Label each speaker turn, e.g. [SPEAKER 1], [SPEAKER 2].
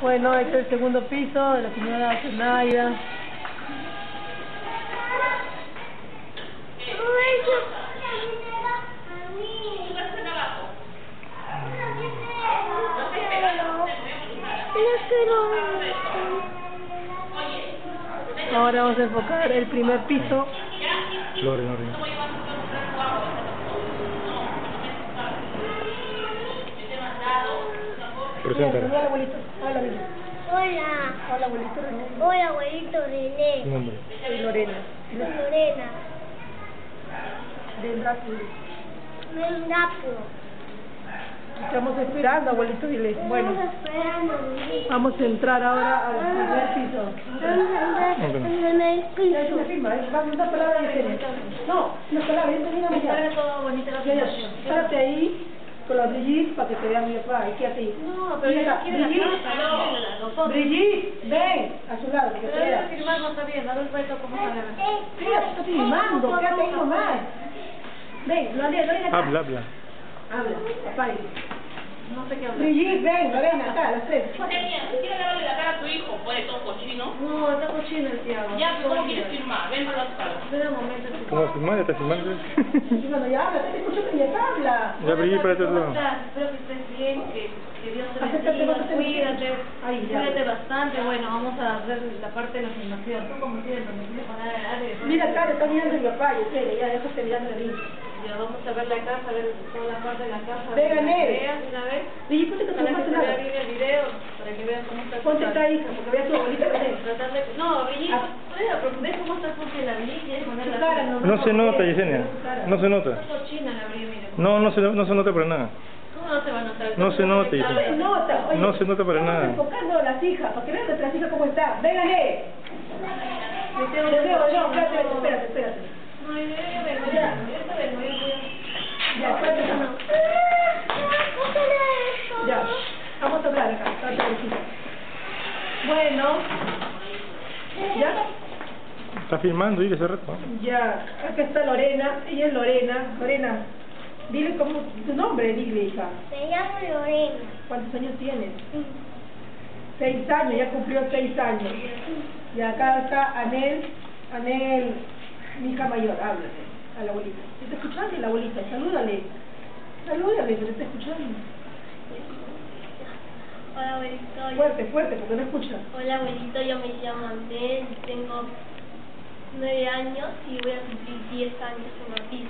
[SPEAKER 1] Bueno, este es el segundo piso de la señora Zenaida. Ahora vamos a enfocar el primer piso.
[SPEAKER 2] Lore, Lore. Preséntala.
[SPEAKER 1] Hola, abuelito. Hola, abuelito.
[SPEAKER 3] Hola.
[SPEAKER 1] Hola, abuelito René.
[SPEAKER 3] Hola, abuelito
[SPEAKER 2] Tu
[SPEAKER 3] René.
[SPEAKER 2] nombre.
[SPEAKER 1] Soy Lorena.
[SPEAKER 3] Lorena.
[SPEAKER 1] Del Brasil.
[SPEAKER 3] Mendapo.
[SPEAKER 1] Estamos esperando, abuelito, dile. Bueno,
[SPEAKER 3] Estamos esperando.
[SPEAKER 1] vamos a entrar ahora al primer piso.
[SPEAKER 3] Vamos a entrar
[SPEAKER 1] palabra diferente. No, una palabra, ya terminamos ya.
[SPEAKER 4] todo bonito la
[SPEAKER 1] Ya, ya,
[SPEAKER 4] filmación.
[SPEAKER 1] párate ahí con la Brigitte para que te vea mi papá. ¿Y qué hace ahí?
[SPEAKER 4] No, pero
[SPEAKER 1] Mira,
[SPEAKER 4] ella quiere la
[SPEAKER 1] Brigitte,
[SPEAKER 4] casa, no quiere la- nosotros.
[SPEAKER 1] Brigitte, ven a su lado, que te
[SPEAKER 4] Pero
[SPEAKER 1] vea.
[SPEAKER 4] debe firmar, no está bien, a ver Beto cómo sale.
[SPEAKER 1] Mira, te está quédate ahí nomás. Ven, Lorena, Lorena, acá.
[SPEAKER 2] Habla, habla.
[SPEAKER 1] Habla, papá.
[SPEAKER 4] No sé qué hablar.
[SPEAKER 1] Brigitte, ven, Lorena, acá, las tres.
[SPEAKER 5] Todo cochino.
[SPEAKER 4] No, está cochino el Tiago.
[SPEAKER 5] Ya, pero ¿cómo quieres firmar? Ven para la
[SPEAKER 4] Espera un momento.
[SPEAKER 2] ¿Cómo filmar? ¿Ya está filmando?
[SPEAKER 1] Y bueno, ya habla, te escucho que ya habla.
[SPEAKER 2] Ya, Brigitte, para este
[SPEAKER 4] ¿Cómo
[SPEAKER 2] lado.
[SPEAKER 4] Espero que estés bien, que, que Dios te bendiga, cuídate, cuídate bastante. Bueno, vamos a hacer la parte de la filmación. Tú como siempre, me tienes el área.
[SPEAKER 1] Mira acá, le está mirando mi papá, yo sé, ya déjate mirando a mí.
[SPEAKER 4] Ya vamos a ver la casa, a ver toda la parte de la casa. Para veas una vez. Para
[SPEAKER 1] no
[SPEAKER 4] que
[SPEAKER 1] pasa
[SPEAKER 4] se vea
[SPEAKER 1] nada.
[SPEAKER 4] bien el video, para que cómo está.
[SPEAKER 1] hija, porque vea tu abuelita que ven.
[SPEAKER 4] Tratar de... No, Brigitte,
[SPEAKER 1] Ah.
[SPEAKER 4] pero ves cómo está sucia la quieres poner la.
[SPEAKER 2] No se nota, Yesenia. No se nota.
[SPEAKER 4] Está cochina la Brigitte, mira.
[SPEAKER 2] No, no se, no se nota para nada.
[SPEAKER 4] ¿Cómo no se va a notar?
[SPEAKER 2] No se nota,
[SPEAKER 1] No se nota, oye.
[SPEAKER 2] No se nota para
[SPEAKER 1] estamos
[SPEAKER 2] nada.
[SPEAKER 1] enfocando a las hijas, para que vean nuestras hijas cómo están. Véngale. Te veo, yo, espérate, espérate, espérate.
[SPEAKER 4] No, ya vengo,
[SPEAKER 1] Ya.
[SPEAKER 4] ya. Yo ya vengo, yo voy a...
[SPEAKER 1] Ya, espérate, no. Ya, vamos a hablar acá, espérate, Brigitte. Bueno, ya,
[SPEAKER 2] Está filmando, dile hace rato.
[SPEAKER 1] ya, acá está Lorena, ella es Lorena. Lorena, dile cómo, tu nombre, dile, hija.
[SPEAKER 3] Me llamo Lorena.
[SPEAKER 1] ¿Cuántos años tienes? Seis años, ya cumplió seis años. Y acá está Anel, Anel, mi hija mayor, háblale a la abuelita. ¿Te está escuchando la abuelita? Salúdale. Salúdale, que te está escuchando.
[SPEAKER 3] Abuelito.
[SPEAKER 1] Fuerte, fuerte, porque no escucha.
[SPEAKER 3] Hola, abuelito. Yo me llamo Andel. Tengo nueve años y voy a cumplir diez años en abril.